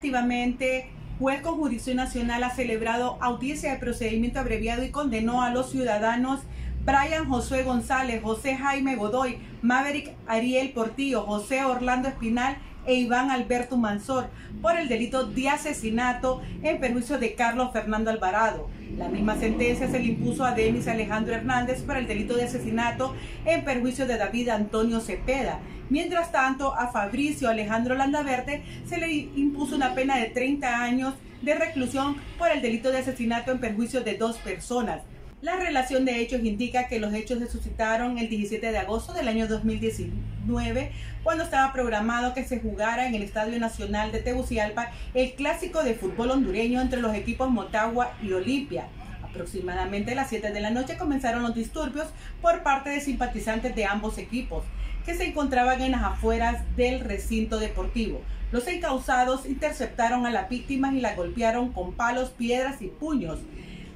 Efectivamente, juez con jurisdicción nacional ha celebrado audiencia de procedimiento abreviado y condenó a los ciudadanos Brian Josué González, José Jaime Godoy, Maverick Ariel Portillo, José Orlando Espinal e Iván Alberto Mansor por el delito de asesinato en perjuicio de Carlos Fernando Alvarado. La misma sentencia se le impuso a Denis Alejandro Hernández por el delito de asesinato en perjuicio de David Antonio Cepeda. Mientras tanto, a Fabricio Alejandro Landaverde se le impuso una pena de 30 años de reclusión por el delito de asesinato en perjuicio de dos personas. La relación de hechos indica que los hechos se suscitaron el 17 de agosto del año 2019, cuando estaba programado que se jugara en el Estadio Nacional de Tegucigalpa el clásico de fútbol hondureño entre los equipos Motagua y Olimpia. Aproximadamente a las 7 de la noche comenzaron los disturbios por parte de simpatizantes de ambos equipos, que se encontraban en las afueras del recinto deportivo. Los encausados interceptaron a las víctimas y las golpearon con palos, piedras y puños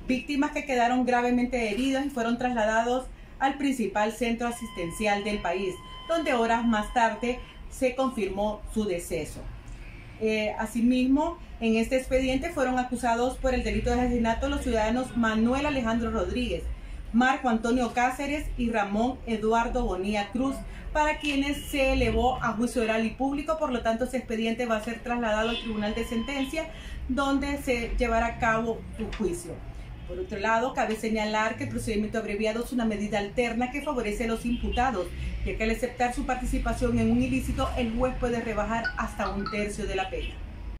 víctimas que quedaron gravemente heridas y fueron trasladados al principal centro asistencial del país, donde horas más tarde se confirmó su deceso. Eh, asimismo, en este expediente fueron acusados por el delito de asesinato los ciudadanos Manuel Alejandro Rodríguez, Marco Antonio Cáceres y Ramón Eduardo Bonilla Cruz, para quienes se elevó a juicio oral y público, por lo tanto ese expediente va a ser trasladado al Tribunal de Sentencia, donde se llevará a cabo su juicio. Por otro lado, cabe señalar que el procedimiento abreviado es una medida alterna que favorece a los imputados, ya que al aceptar su participación en un ilícito, el juez puede rebajar hasta un tercio de la pena.